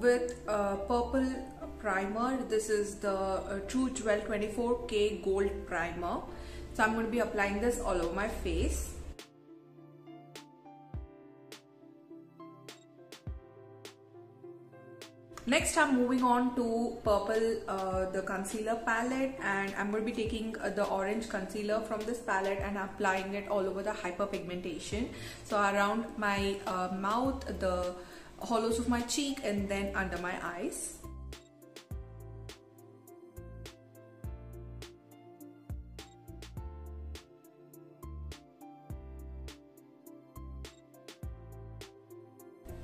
with a Purplle primer. This is the uh, True Jewel 24K Gold Primer. So I'm going to be applying this all over my face. Next I'm moving on to Purplle uh, the concealer palette and I'm going to be taking uh, the orange concealer from this palette and applying it all over the hyperpigmentation. So around my uh, mouth, the hollows of my cheek and then under my eyes.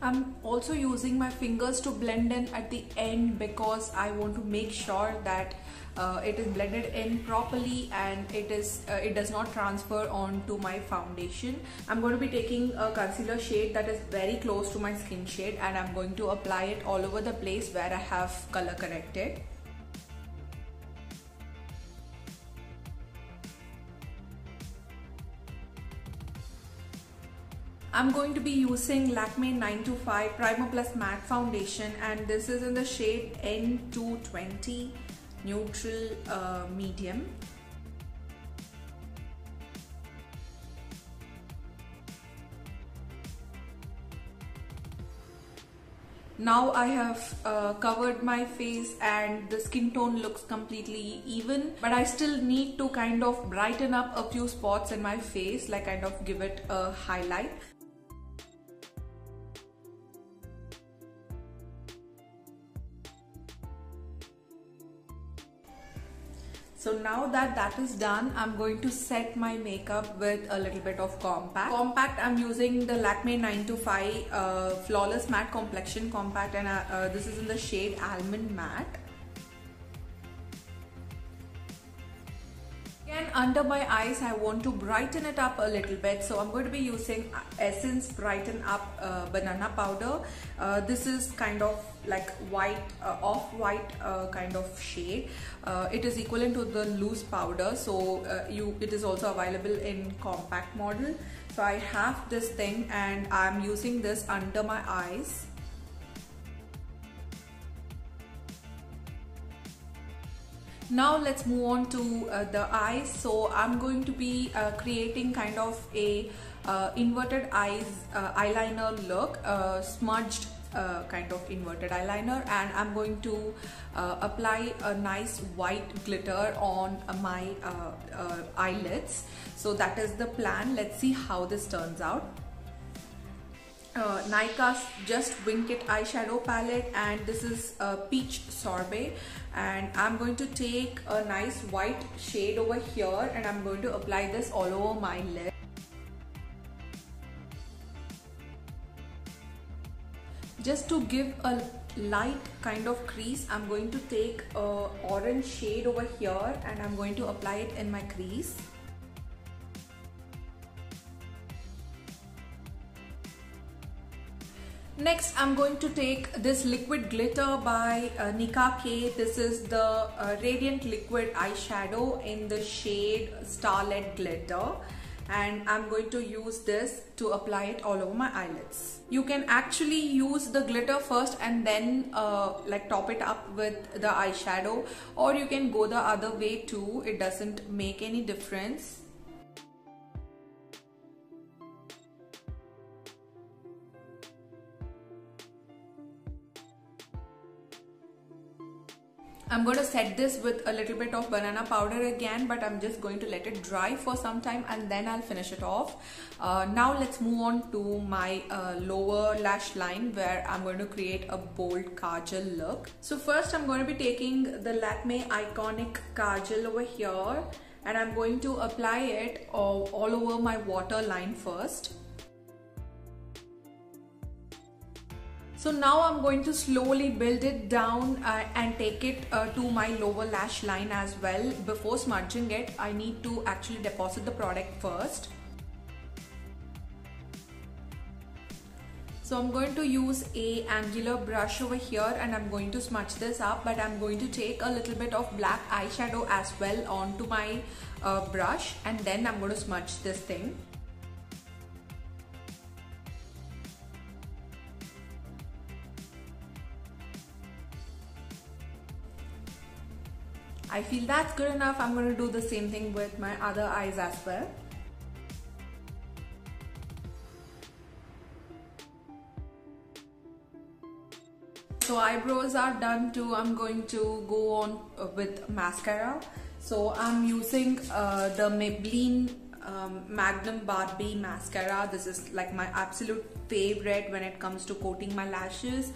I'm also using my fingers to blend in at the end because I want to make sure that uh, it is blended in properly and it is uh, it does not transfer onto my foundation. I'm going to be taking a concealer shade that is very close to my skin shade and I'm going to apply it all over the place where I have color corrected. I'm going to be using Lakme 9To5 Primer Plus Matte Foundation and this is in the shade N220 Neutral uh, Medium. now I have uh, covered my face and the skin tone looks completely even but I still need to kind of brighten up a few spots in my face like kind of give it a highlight So now that that is done, I'm going to set my makeup with a little bit of compact. Compact, I'm using the Lakme 9To5 uh, Flawless Matte Complexion Compact and uh, uh, this is in the shade Almond Matte. Under my eyes, I want to brighten it up a little bit. So I'm going to be using Essence Brighten Up uh, Banana Powder. Uh, this is kind of like white uh, off-white uh, kind of shade uh, it is equivalent to the loose powder so uh, you it is also available in compact model so I have this thing and I'm using this under my eyes now let's move on to uh, the eyes. So i'm going to be uh, creating kind of a uh, inverted eyes eyeliner look smudged uh, kind of inverted eyeliner. And I'm going to uh, apply a nice white glitter on uh, my uh, eyelids. So that is the plan. Let's see how this turns out uh, Nykaa's Just Wink It eyeshadow palette and this is a peach sorbet. And I'm going to take a nice white shade over here and I'm going to apply this all over my lid just to give a light kind of crease I'm going to take a orange shade over here and I'm going to apply it in my crease Next, I'm going to take this liquid glitter by uh, Nicka K. This is the uh, Radiant Liquid Eyeshadow in the shade Starlette Glitter and I'm going to use this to apply it all over my eyelids. You can actually use the glitter first and then uh, like top it up with the eyeshadow or you can go the other way too. It doesn't make any difference. I'm going to set this with a little bit of banana powder again but I'm just going to let it dry for some time and then I'll finish it off. Uh, now let's move on to my uh, lower lash line where I'm going to create a bold kajal look. So first I'm going to be taking the Lakme Eyeconic Kajal over here and I'm going to apply it all, all over my waterline first. So now I'm going to slowly build it down uh, and take it uh, to my lower lash line as well. Before smudging it, I need to actually deposit the product first. So I'm going to use a angular brush over here and I'm going to smudge this up but I'm going to take a little bit of black eyeshadow as well onto my uh, brush and then I'm going to smudge this thing. I feel that's good enough. I'm going to do the same thing with my other eyes as well. So eyebrows are done too. I'm going to go on uh, with mascara. So I'm using uh, the Maybelline um, Magnum Barbie mascara. This is like my absolute favorite when it comes to coating my lashes.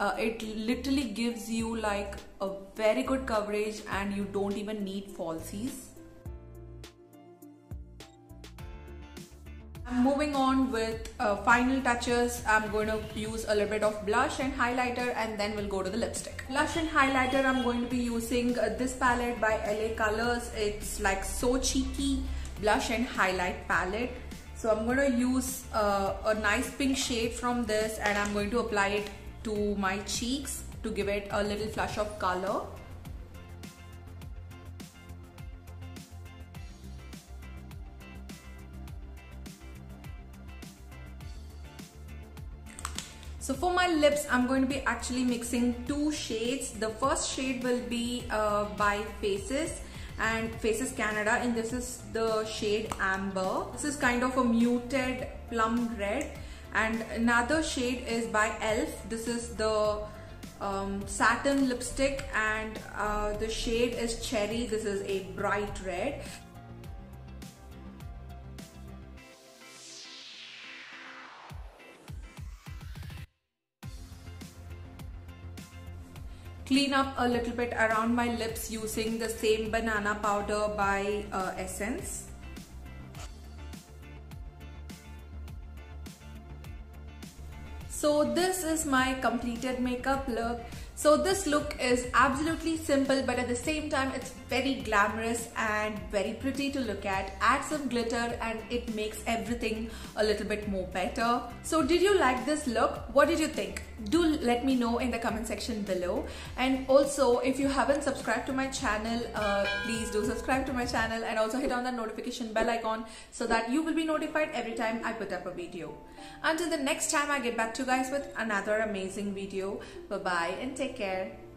Uh, it literally gives you like a very good coverage and you don't even need falsies. moving on with uh, final touches. I'm going to use a little bit of blush and highlighter and then we'll go to the lipstick. Blush and highlighter I'm going to be using uh, this palette by LA Colors. It's like so cheeky. Blush and highlight palette. So I'm going to use uh, a nice pink shade from this and I'm going to apply it to my cheeks to give it a little flush of color So for my lips, I'm going to be actually mixing two shades. The first shade will be uh, by Faces and Faces Canada and this is the shade Amber. This is kind of a muted plum red and another shade is by ELF. This is the um, satin lipstick and uh, the shade is Cherry. This is a bright red. clean up a little bit around my lips using the same banana powder by uh, Essence. So this is my completed makeup look. So this look is absolutely simple but at the same time it's very glamorous and very pretty to look at. Add some glitter and it makes everything a little bit more better. So did you like this look? What did you think? Do let me know in the comment section below. And also if you haven't subscribed to my channel, uh, please do subscribe to my channel and also hit on the notification bell icon so that you will be notified every time I put up a video. Until the next time I get back to you guys with another amazing video. Bye bye and take quer.